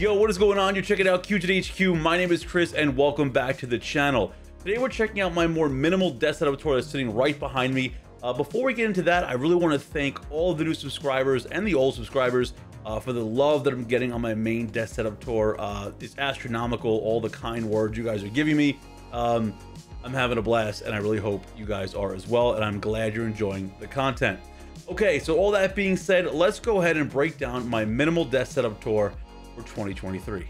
Yo, what is going on? You're checking out QGinHQ. My name is Chris and welcome back to the channel. Today we're checking out my more minimal desk setup tour that's sitting right behind me. Uh, before we get into that, I really want to thank all the new subscribers and the old subscribers uh, for the love that I'm getting on my main desk setup tour. Uh, it's astronomical, all the kind words you guys are giving me. Um, I'm having a blast and I really hope you guys are as well and I'm glad you're enjoying the content. Okay, so all that being said, let's go ahead and break down my minimal desk setup tour for 2023.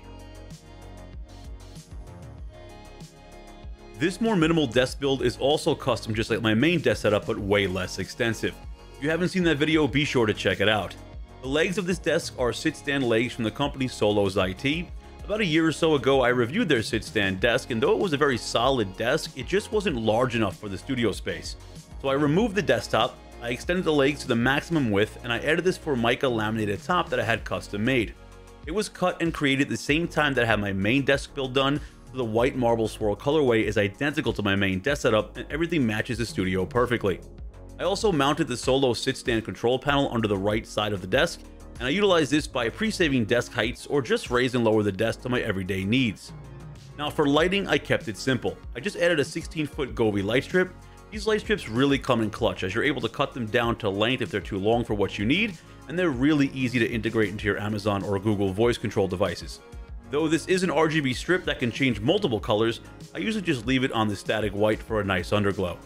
This more minimal desk build is also custom just like my main desk setup, but way less extensive. If you haven't seen that video, be sure to check it out. The legs of this desk are sit-stand legs from the company Solos IT. About a year or so ago, I reviewed their sit-stand desk, and though it was a very solid desk, it just wasn't large enough for the studio space. So I removed the desktop, I extended the legs to the maximum width, and I added this Formica laminated top that I had custom made. It was cut and created the same time that I had my main desk build done, so the white marble swirl colorway is identical to my main desk setup and everything matches the studio perfectly. I also mounted the Solo sit-stand control panel under the right side of the desk, and I utilize this by pre-saving desk heights or just raise and lower the desk to my everyday needs. Now for lighting, I kept it simple. I just added a 16 foot Govee light strip. These light strips really come in clutch as you're able to cut them down to length if they're too long for what you need, and they're really easy to integrate into your Amazon or Google voice control devices. Though this is an RGB strip that can change multiple colors, I usually just leave it on the static white for a nice underglow.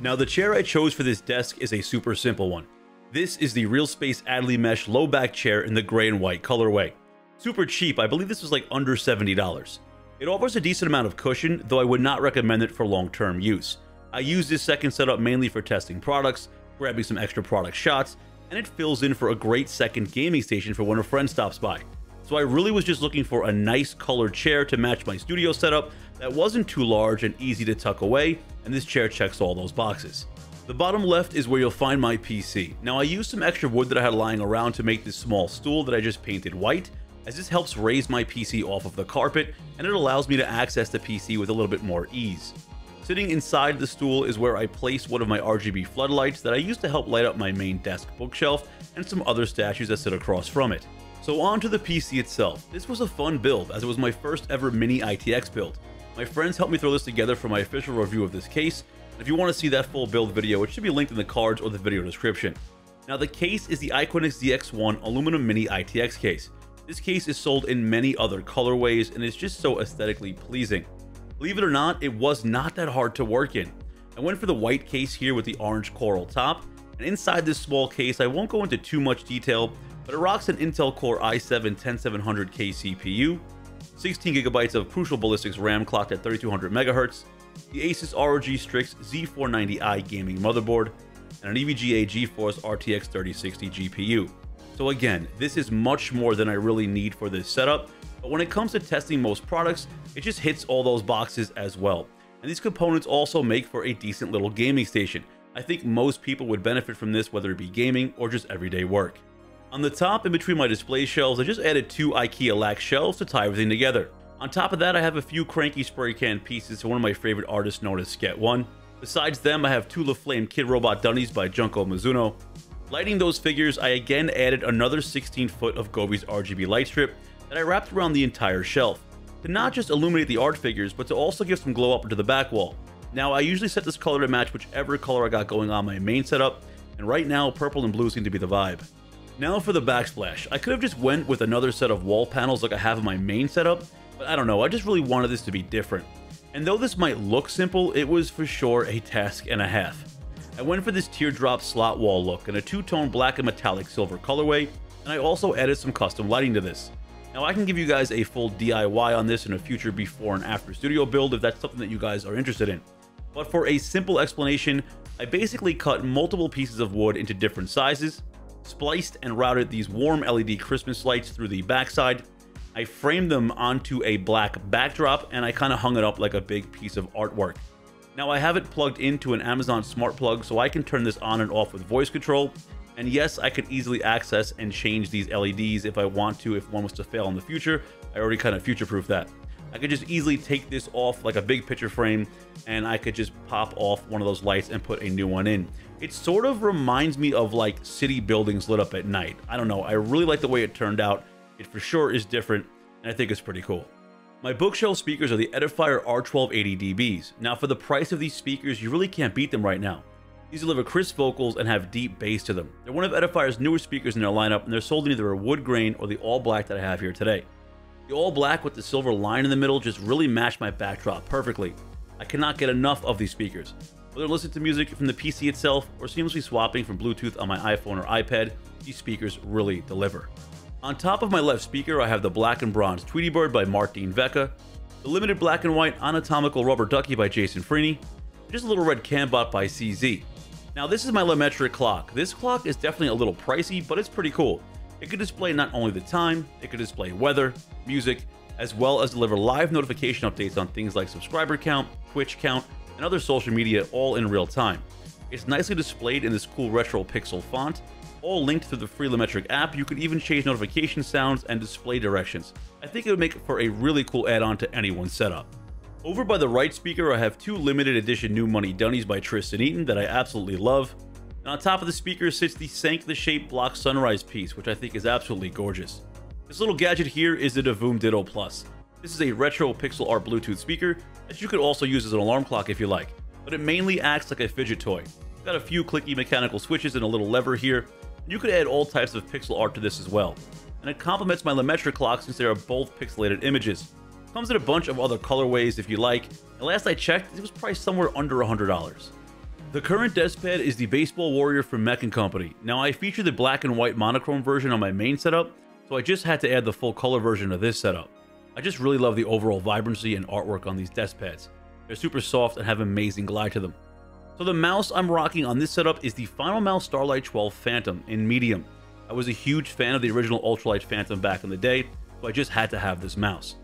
Now the chair I chose for this desk is a super simple one. This is the RealSpace Adley Mesh low back chair in the gray and white colorway. Super cheap, I believe this was like under $70. It offers a decent amount of cushion, though I would not recommend it for long-term use. I use this second setup mainly for testing products, grabbing some extra product shots, and it fills in for a great second gaming station for when a friend stops by. So I really was just looking for a nice colored chair to match my studio setup that wasn't too large and easy to tuck away, and this chair checks all those boxes. The bottom left is where you'll find my PC. Now I used some extra wood that I had lying around to make this small stool that I just painted white, as this helps raise my PC off of the carpet, and it allows me to access the PC with a little bit more ease. Sitting inside the stool is where I place one of my RGB floodlights that I use to help light up my main desk bookshelf and some other statues that sit across from it. So on to the PC itself. This was a fun build as it was my first ever mini ITX build. My friends helped me throw this together for my official review of this case. If you want to see that full build video, it should be linked in the cards or the video description. Now the case is the IQUNIX ZX1 aluminum mini ITX case. This case is sold in many other colorways and is just so aesthetically pleasing. Believe it or not, it was not that hard to work in. I went for the white case here with the orange coral top, and inside this small case, I won't go into too much detail, but it rocks an Intel Core i7-10700K CPU, 16GB of Crucial Ballistix RAM clocked at 3200 MHz, the Asus ROG Strix Z490i gaming motherboard, and an EVGA GeForce RTX 3060 GPU. So again, this is much more than I really need for this setup, but when it comes to testing most products, it just hits all those boxes as well. And these components also make for a decent little gaming station. I think most people would benefit from this whether it be gaming or just everyday work. On the top, in between my display shelves, I just added two IKEA LACK shelves to tie everything together. On top of that, I have a few cranky spray can pieces to one of my favorite artists known as Sket1. Besides them, I have two LaFlame Kidrobot Dunnies by Junko Mizuno. Lighting those figures, I again added another 16 foot of Govee's RGB light strip that I wrapped around the entire shelf, to not just illuminate the art figures, but to also give some glow up into the back wall. Now, I usually set this color to match whichever color I got going on my main setup, and right now, purple and blue seem to be the vibe. Now for the backsplash. I could have just went with another set of wall panels like I have in my main setup, but I don't know, I just really wanted this to be different. And though this might look simple, it was for sure a task and a half. I went for this teardrop slot wall look in a two-tone black and metallic silver colorway, and I also added some custom lighting to this. Now I can give you guys a full DIY on this in a future before and after studio build if that's something that you guys are interested in. But for a simple explanation, I basically cut multiple pieces of wood into different sizes, spliced and routed these warm LED Christmas lights through the backside. I framed them onto a black backdrop and I kind of hung it up like a big piece of artwork. Now I have it plugged into an Amazon smart plug so I can turn this on and off with voice control. And yes, I could easily access and change these LEDs if I want to, if one was to fail in the future. I already kind of future-proof that. I could just easily take this off like a big picture frame and I could just pop off one of those lights and put a new one in. It sort of reminds me of like city buildings lit up at night. I don't know. I really like the way it turned out. It for sure is different, and I think it's pretty cool. My bookshelf speakers are the Edifier R1280DBs. Now for the price of these speakers, you really can't beat them right now. These deliver crisp vocals and have deep bass to them. They're one of Edifier's newer speakers in their lineup, and they're sold in either a wood grain or the all black that I have here today. The all black with the silver line in the middle just really matched my backdrop perfectly. I cannot get enough of these speakers. Whether listening to music from the PC itself or seamlessly swapping from Bluetooth on my iPhone or iPad, these speakers really deliver. On top of my left speaker, I have the black and bronze Tweety Bird by Martin Vecca, the limited black and white anatomical rubber ducky by Jason Freeny, just a little red Cambot by CZ. Now this is my LaMetric clock. This clock is definitely a little pricey, but it's pretty cool. It could display not only the time, it could display weather, music, as well as deliver live notification updates on things like subscriber count, Twitch count, and other social media all in real time. It's nicely displayed in this cool retro pixel font, all linked through the free LaMetric app. You could even change notification sounds and display directions. I think it would make for a really cool add-on to anyone's setup. Over by the right speaker, I have two limited edition New Money Dunnies by Tristan Eaton that I absolutely love. And on top of the speaker sits the Sank the Shape Block Sunrise piece, which I think is absolutely gorgeous. This little gadget here is the Divoom Ditoo Plus. This is a retro pixel art Bluetooth speaker that you could also use as an alarm clock if you like, but it mainly acts like a fidget toy. It's got a few clicky mechanical switches and a little lever here. You could add all types of pixel art to this as well. And it complements my LaMetric clock since they are both pixelated images. Comes in a bunch of other colorways if you like, and last I checked, it was priced somewhere under $100. The current desk pad is the Baseball Warrior from Mech & Company. Now I feature the black and white monochrome version on my main setup, so I just had to add the full color version of this setup. I just really love the overall vibrancy and artwork on these desk pads. They're super soft and have amazing glide to them. So the mouse I'm rocking on this setup is the Final Mouse Starlight 12 Phantom in medium. I was a huge fan of the original Ultralight Phantom back in the day, so I just had to have this mouse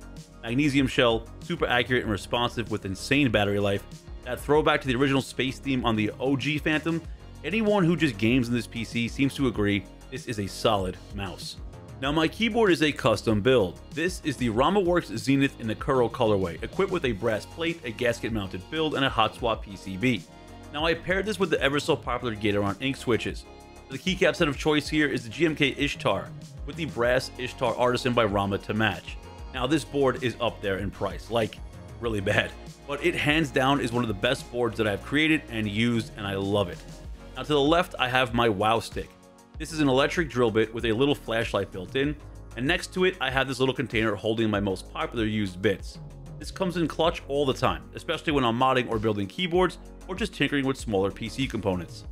magnesium shell, super accurate and responsive with insane battery life, that throwback to the original space theme on the OG Phantom, anyone who just games in this PC seems to agree this is a solid mouse. Now my keyboard is a custom build. This is the RamaWorks Zenith in the Kuro colorway, equipped with a brass plate, a gasket mounted build, and a hot swap PCB. Now I paired this with the ever so popular Gateron ink switches. The keycap set of choice here is the GMK Ishtar, with the brass Ishtar Artisan by Rama to match. Now this board is up there in price, like really bad, but it hands down is one of the best boards that I've created and used and I love it. Now to the left I have my Wowstick. This is an electric drill bit with a little flashlight built in, and next to it I have this little container holding my most popular used bits. This comes in clutch all the time, especially when I'm modding or building keyboards or just tinkering with smaller PC components.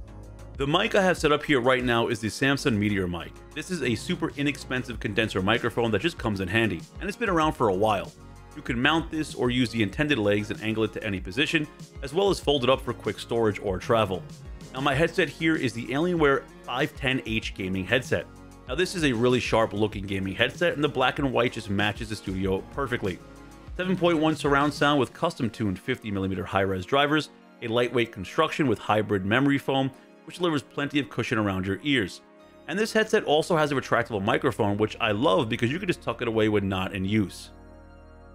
The mic I have set up here right now is the Samson Meteor mic. This is a super inexpensive condenser microphone that just comes in handy, and it's been around for a while. You can mount this or use the intended legs and angle it to any position, as well as fold it up for quick storage or travel. Now my headset here is the Alienware 510H gaming headset. Now this is a really sharp looking gaming headset and the black and white just matches the studio perfectly. 7.1 surround sound with custom tuned 50mm high-res drivers, a lightweight construction with hybrid memory foam, which delivers plenty of cushion around your ears. And this headset also has a retractable microphone, which I love because you can just tuck it away when not in use.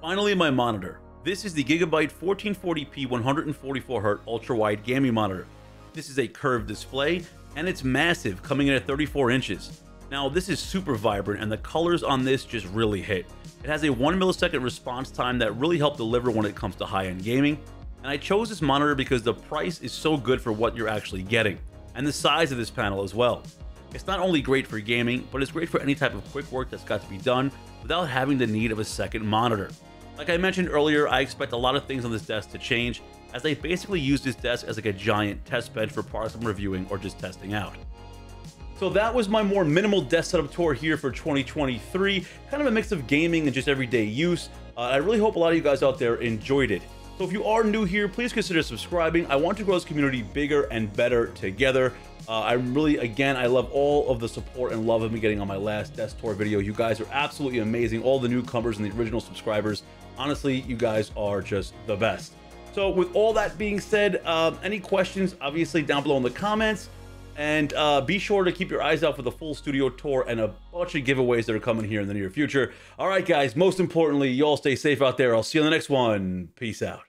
Finally, my monitor. This is the Gigabyte 1440p 144Hz ultra-wide gaming monitor. This is a curved display, and it's massive, coming in at 34 inches. Now, this is super vibrant, and the colors on this just really hit. It has a 1 millisecond response time that really helped deliver when it comes to high-end gaming, and I chose this monitor because the price is so good for what you're actually getting and the size of this panel as well. It's not only great for gaming, but it's great for any type of quick work that's got to be done without having the need of a second monitor. Like I mentioned earlier, I expect a lot of things on this desk to change, as I basically use this desk as like a giant test bed for parts I'm reviewing or just testing out. So that was my more minimal desk setup tour here for 2023, kind of a mix of gaming and just everyday use. Uh, I really hope a lot of you guys out there enjoyed it. So if you are new here, please consider subscribing. I want to grow this community bigger and better together. Uh, I really, again, I love all of the support and love I've been getting on my last desk tour video. You guys are absolutely amazing. All the newcomers and the original subscribers. Honestly, you guys are just the best. So with all that being said, uh, any questions, obviously down below in the comments. And uh, be sure to keep your eyes out for the full studio tour and a bunch of giveaways that are coming here in the near future. All right, guys, most importantly, you all stay safe out there. I'll see you on the next one. Peace out.